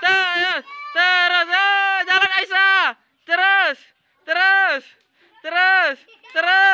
terus terus ah, jalan Aisyah terus terus terus terus.